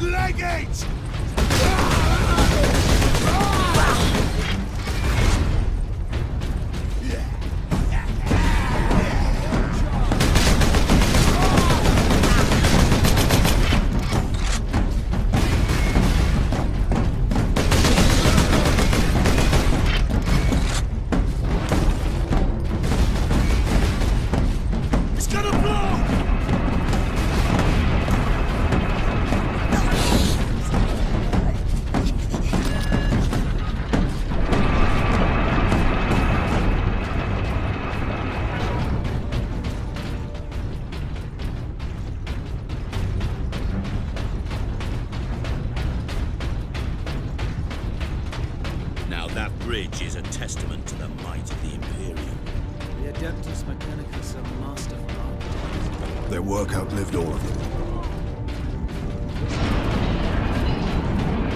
Legate! door.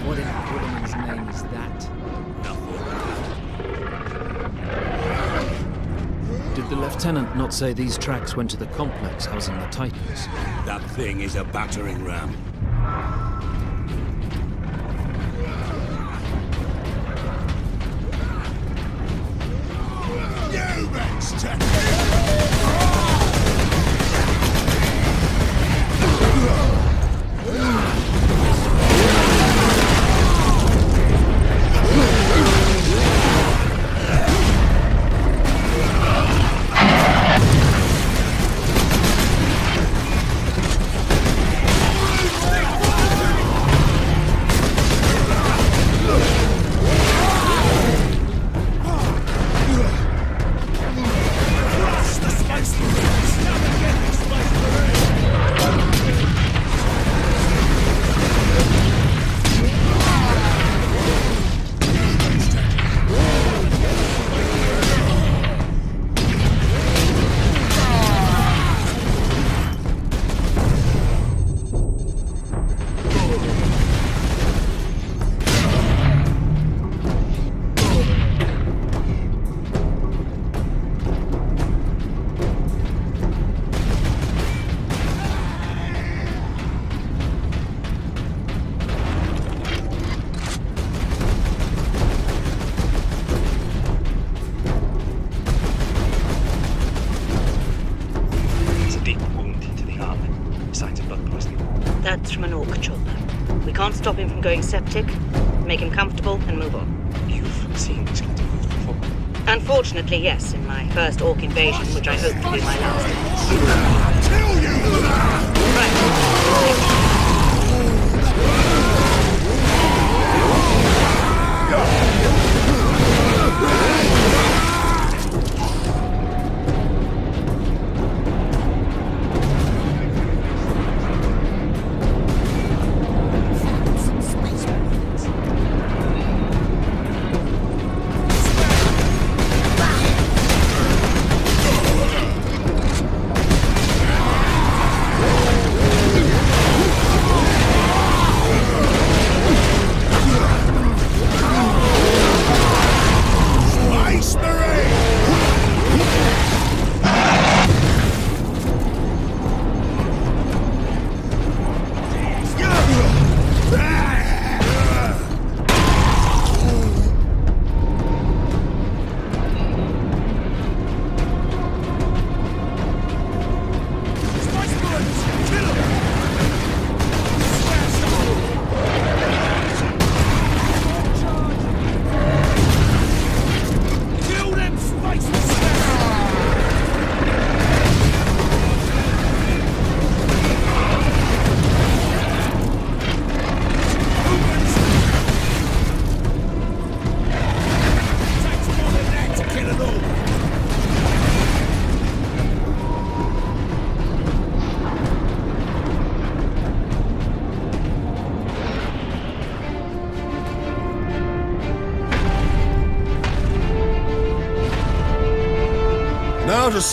What in name is that? Did the Lieutenant not say these tracks went to the complex housing the Titans? That thing is a battering ram.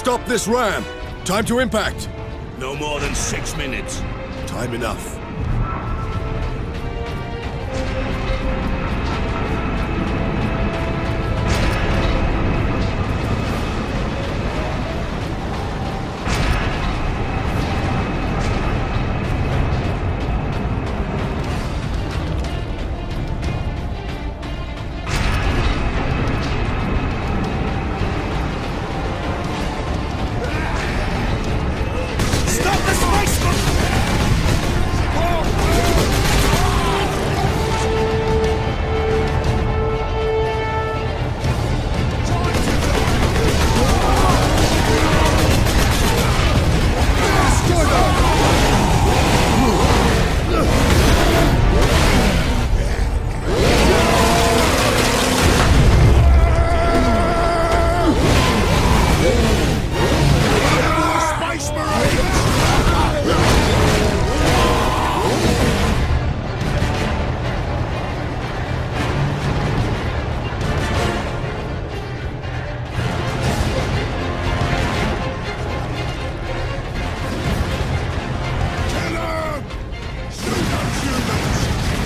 stop this ram. Time to impact. No more than six minutes. Time enough.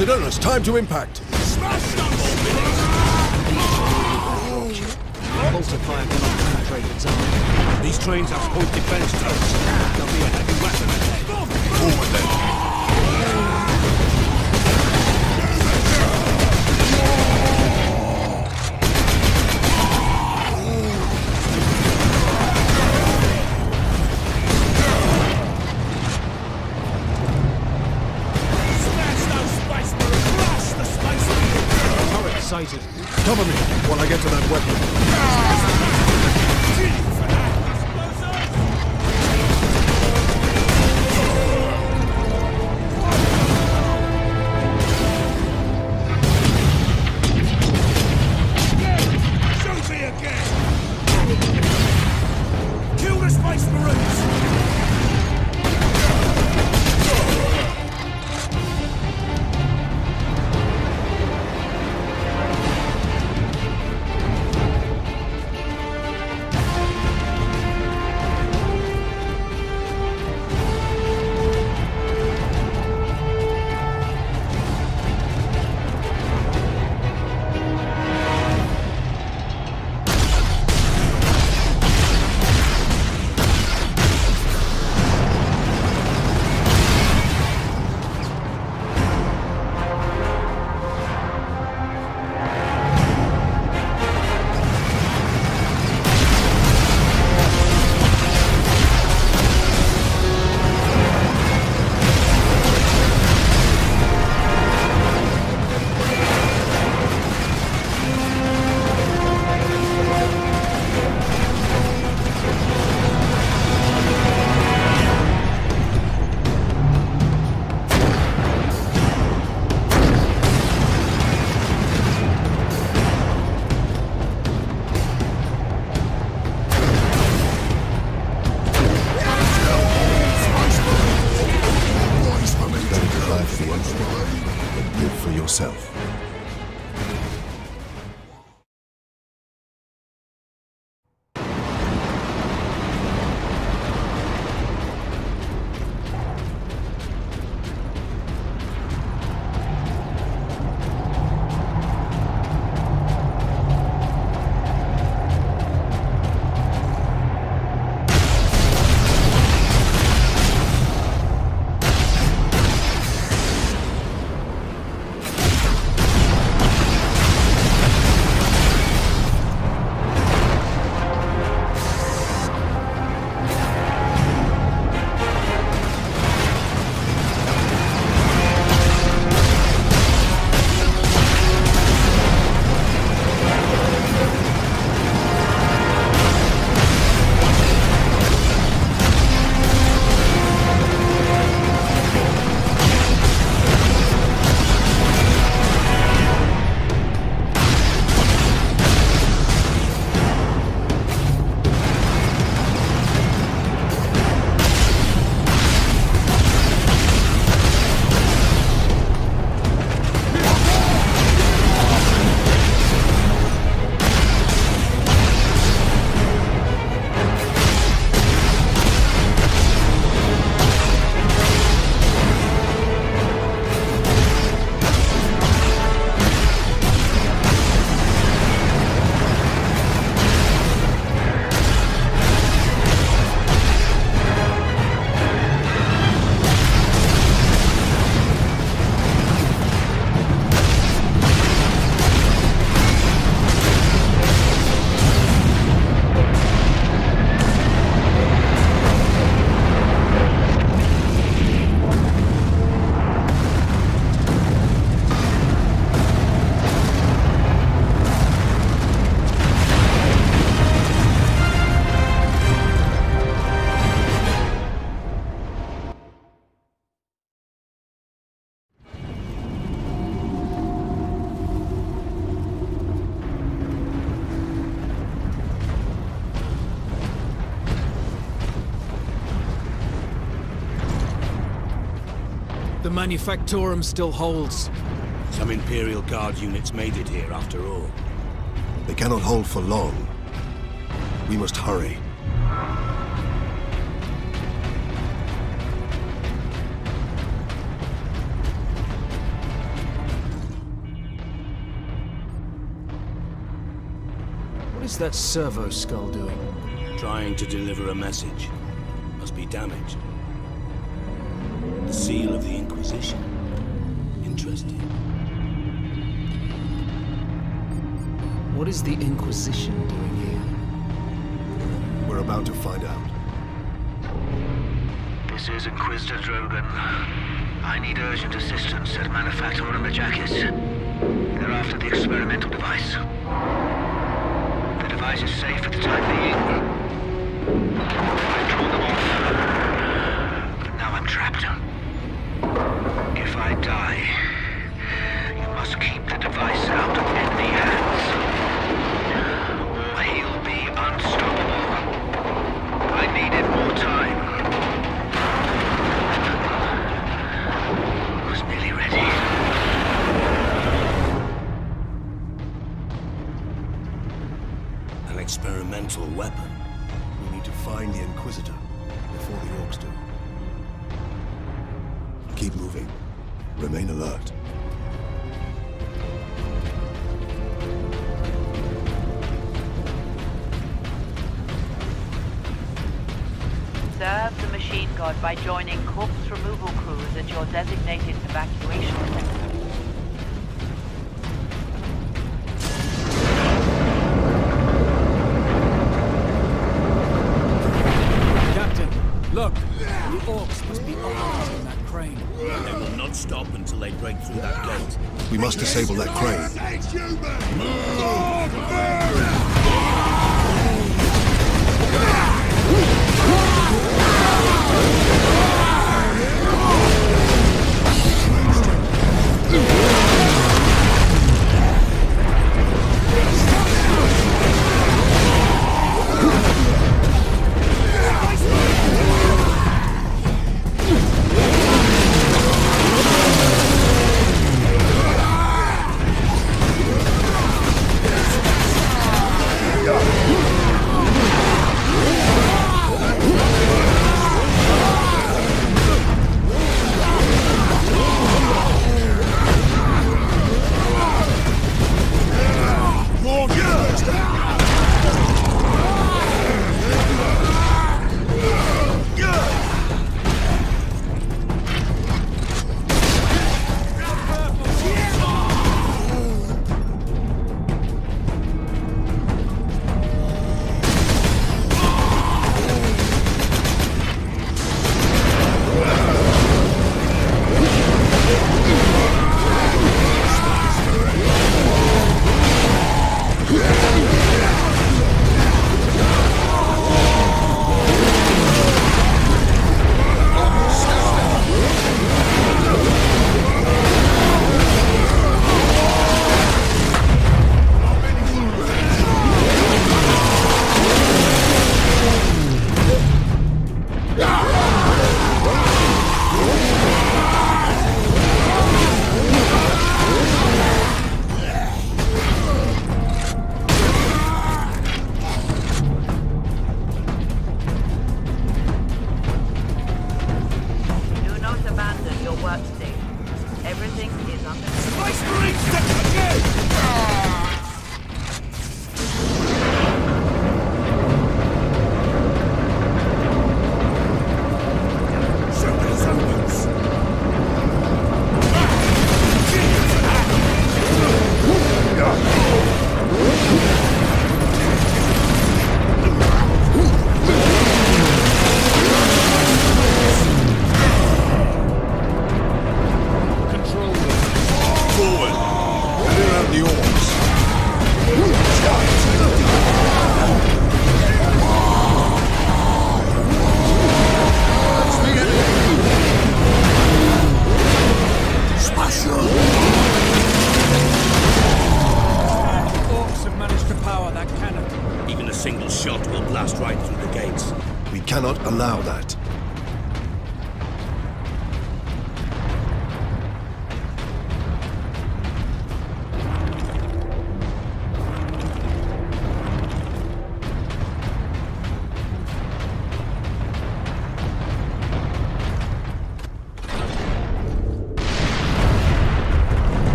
Sidonus, time to impact. Smash them! Bolter fire cannot penetrate its armor. These trains have point defense turrets. There'll be a heavy weapon ahead. Forward then. Manufactorum still holds. Some Imperial Guard units made it here after all. They cannot hold for long. We must hurry. What is that servo skull doing? Trying to deliver a message. Must be damaged. The seal of the Inquisition. Interesting. What is the Inquisition doing here? We're about to find out. This is Inquisitor Drogan. I need urgent assistance at Manufactorum Ajakis. They're after the experimental device. The device is safe for the time being. I draw the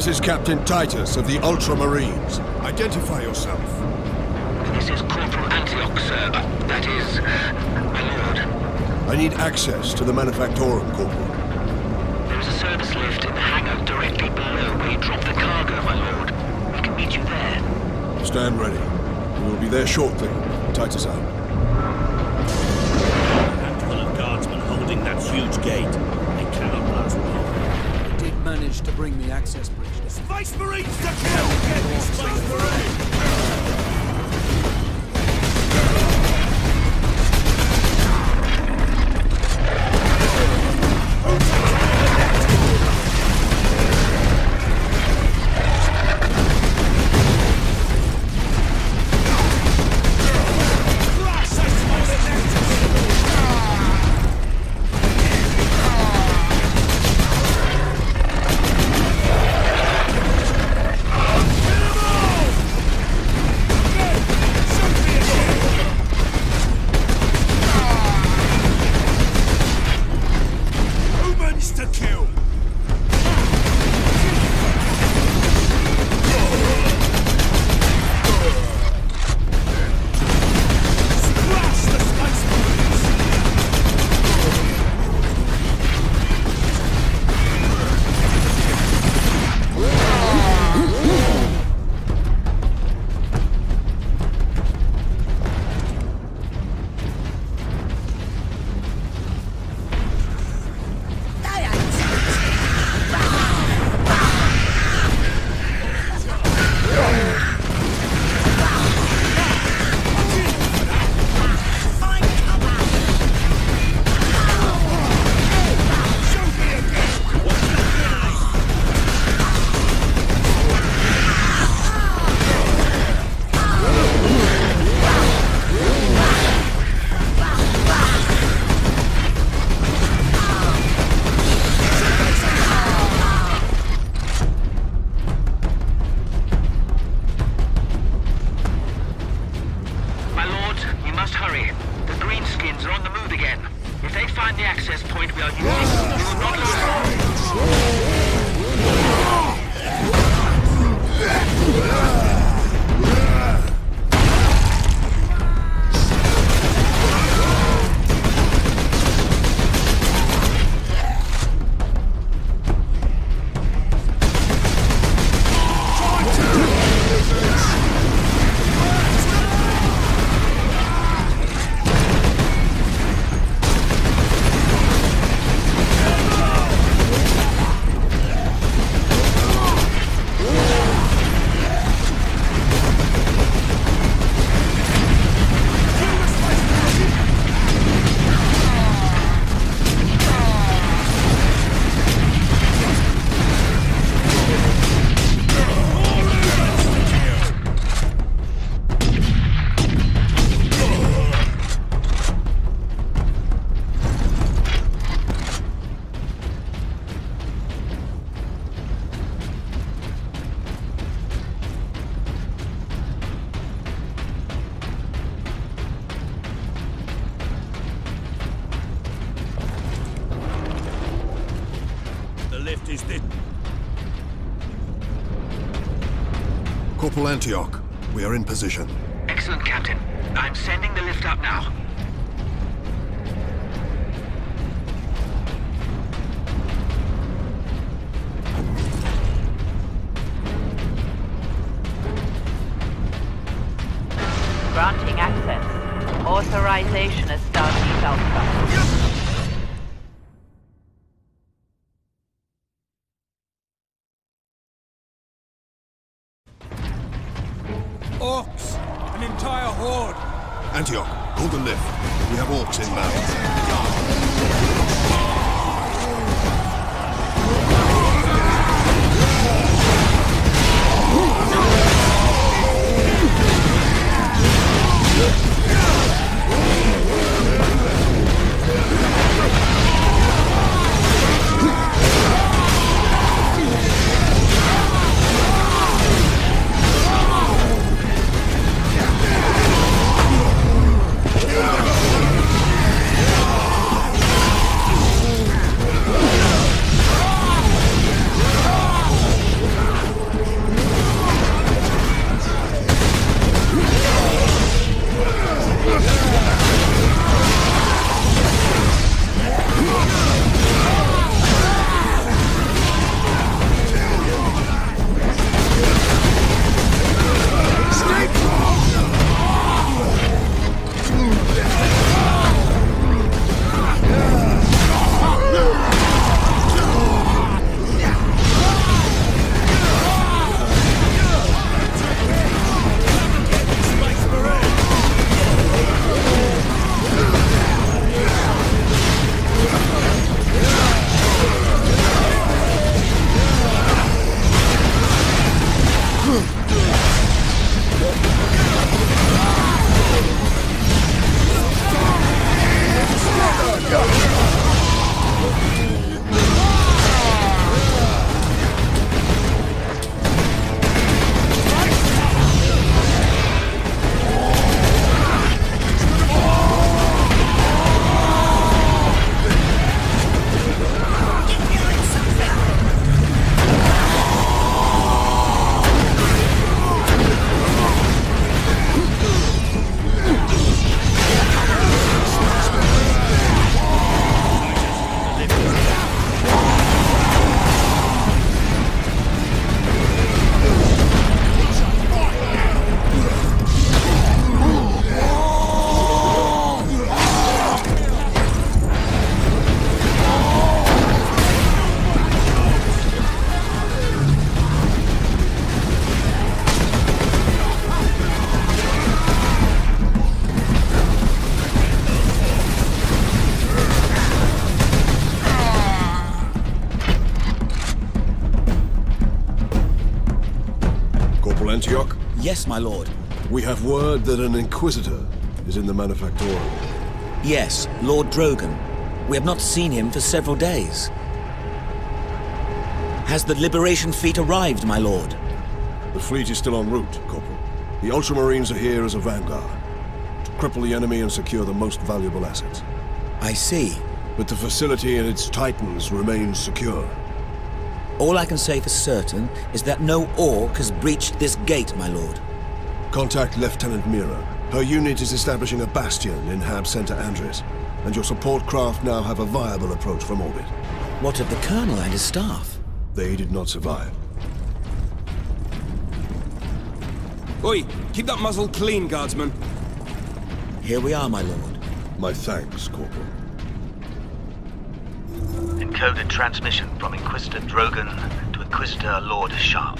This is Captain Titus of the Ultramarines. Identify yourself. This is Corporal Antioch, sir. Uh, that is, my lord. I need access to the Manufactorum, Corporal. There is a service lift in the hangar directly below where you drop the cargo, my lord. We can meet you there. Stand ready. We will be there shortly. Titus out. A handful of guardsmen holding that huge gate. They cannot last long. did manage to bring the access bridge down. Space Marines to kill! Get Space Marine! Position. Excellent, Captain. I'm sending the lift up now. Granting access. Authorization as Starfleet Alpha. Yes, my lord. We have word that an Inquisitor is in the Manufactorum. Yes, Lord Drogan. We have not seen him for several days. Has the Liberation fleet arrived, my lord? The fleet is still en route, Corporal. The Ultramarines are here as a vanguard. To cripple the enemy and secure the most valuable assets. I see. But the facility and its titans remain secure. All I can say for certain is that no Ork has breached this gate, my lord. Contact Lieutenant Mira. Her unit is establishing a bastion in Hab Center Andres, and your support craft now have a viable approach from orbit. What of the Colonel and his staff? They did not survive. Oi, keep that muzzle clean, guardsman. Here we are, my lord. My thanks, Corporal. Encoded transmission from Inquisitor Drogan to Inquisitor Lord Sharp.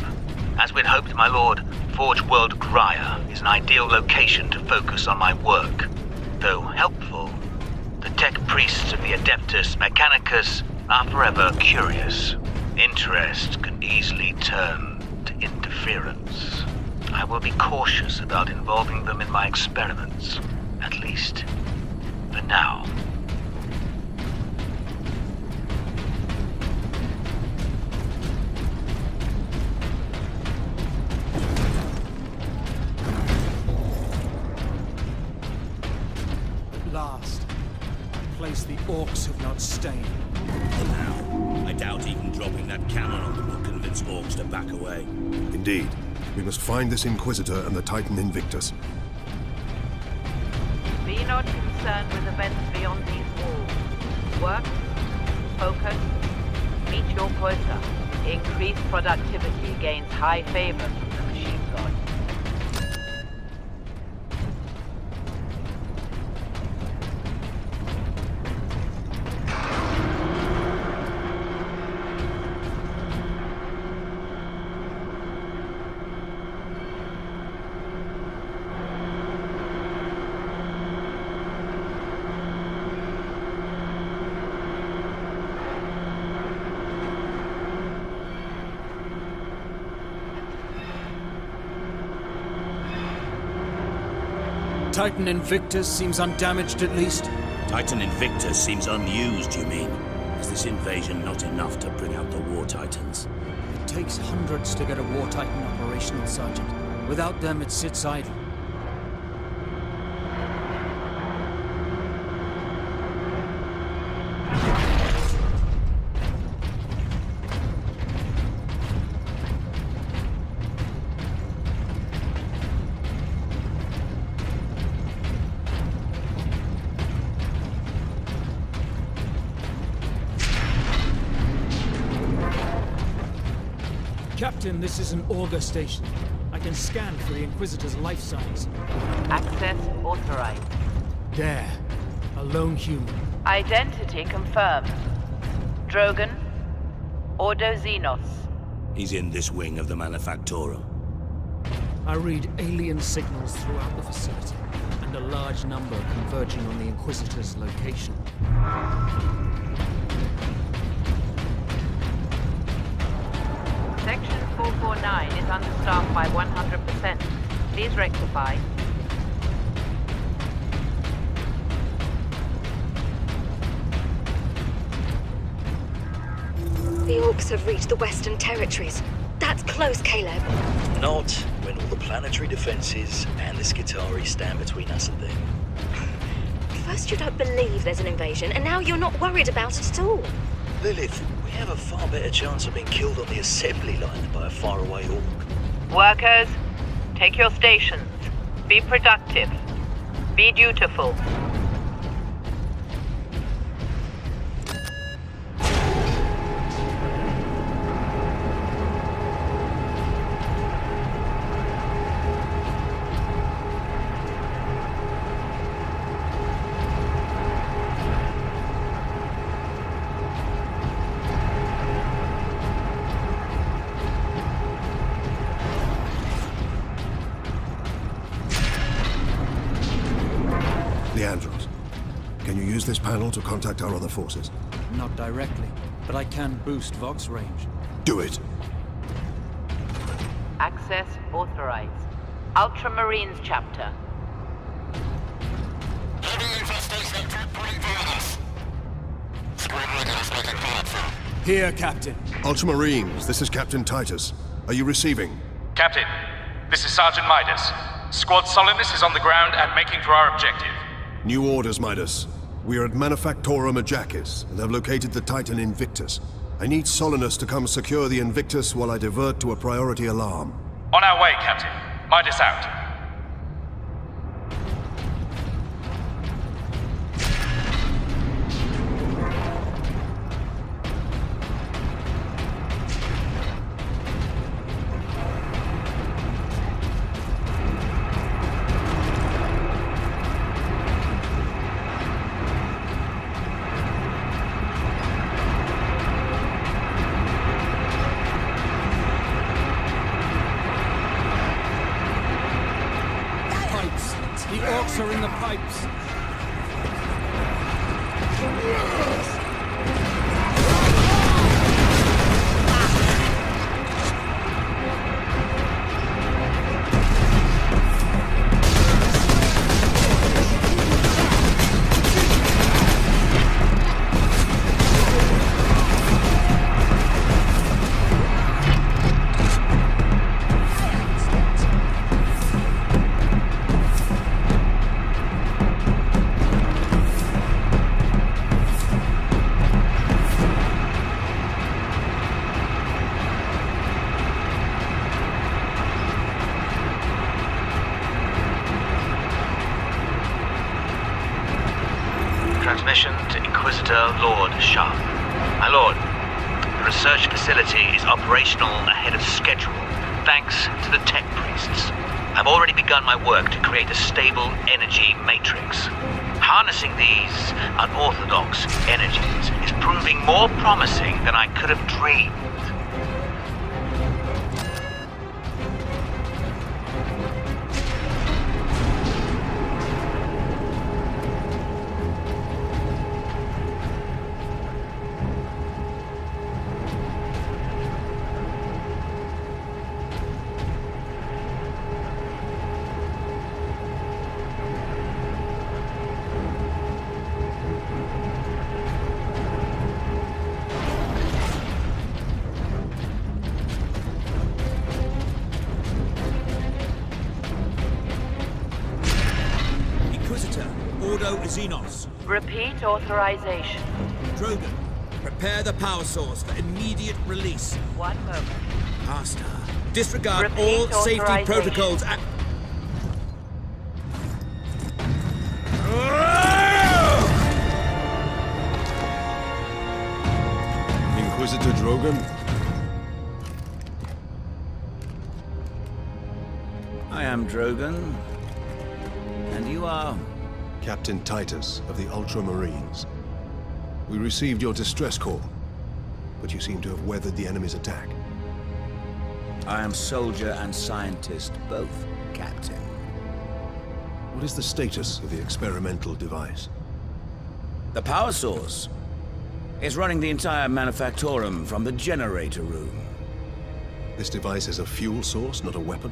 As we'd hoped, my lord, Forge World Graia is an ideal location to focus on my work. Though helpful, the tech priests of the Adeptus Mechanicus are forever curious. Interest can easily turn to interference. I will be cautious about involving them in my experiments, at least for now. We must find this Inquisitor and the Titan Invictus. Be not concerned with events beyond these walls. Work, focus, meet your quota. Increased productivity gains high favor Titan Invictus seems undamaged at least. Titan Invictus seems unused, you mean? Is this invasion not enough to bring out the War Titans? It takes hundreds to get a War Titan operational, Sergeant. Without them, it sits idle. Captain, this is an Augur station. I can scan for the Inquisitor's life signs. Access authorized. There. A lone human. Identity confirmed. Drogan, Ordo Xenos. He's in this wing of the Manufactorum. I read alien signals throughout the facility, and a large number converging on the Inquisitor's location. 449 is understaffed by 100%. Please rectify. The orks have reached the Western Territories. That's close, Caleb. Not when all the planetary defenses and the Skitarii stand between us and them. First you don't believe there's an invasion, and now you're not worried about it at all. Lilith, we have a far better chance of being killed on the assembly line than by a faraway ork. Workers, take your stations. Be productive. Be dutiful. Can you use this panel to contact our other forces? Not directly, but I can boost Vox range. Do it. Access authorized. Ultramarines chapter. Here, Captain. Ultramarines, this is Captain Titus. Are you receiving? Captain, this is Sergeant Midas. Squad Solidus is on the ground and making for our objective. New orders, Midas. We are at Manufactorum Ajakis and have located the Titan Invictus. I need Solinus to come secure the Invictus while I divert to a priority alarm. On our way, Captain. Midas out. Transmission to Inquisitor Lord Sharp. My lord, the research facility is operational ahead of schedule, thanks to the tech priests. I've already begun my work to create a stable energy matrix. Harnessing these unorthodox energies is proving more promising than I could have dreamed. Ordo Xenos. Repeat authorization. Drogan, prepare the power source for immediate release. One moment. Master, disregard Repeat all safety protocols and... Inquisitor Drogan? I am Drogan. And you are... Captain Titus of the Ultramarines. We received your distress call, but you seem to have weathered the enemy's attack. I am soldier and scientist, both, Captain. What is the status of the experimental device? The power source is running the entire Manufactorum from the generator room. This device is a fuel source, not a weapon?